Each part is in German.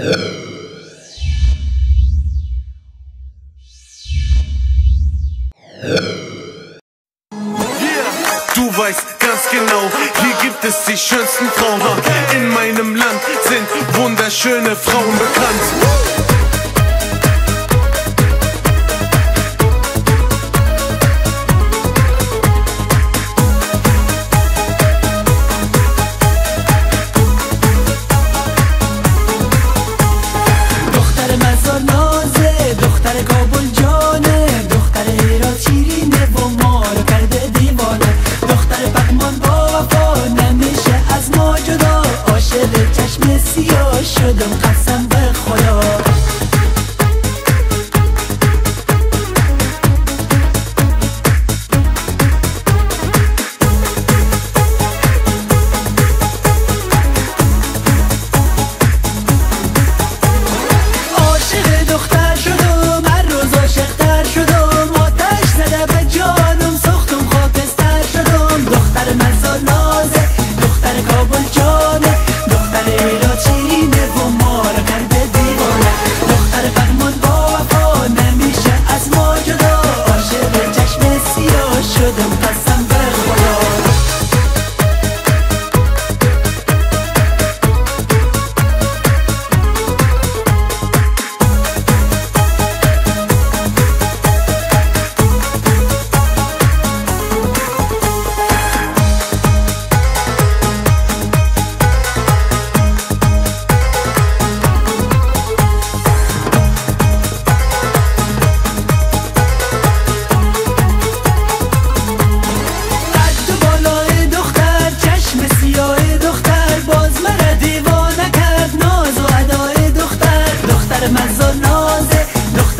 Du weißt ganz genau, hier gibt es die schönsten Frauen. In meinem Land sind wunderschöne Frauen bekannt. sugar, cut some rhythm.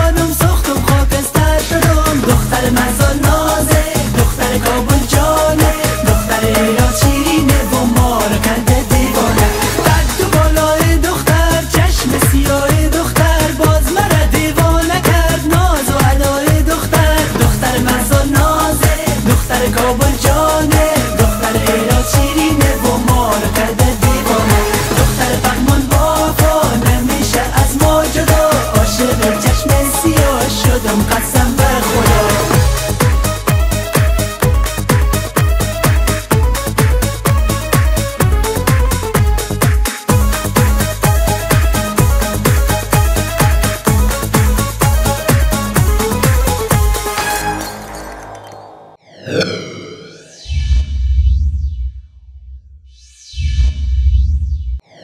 خانم ساختم خاکستر شدم دختر مرزان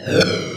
Euh...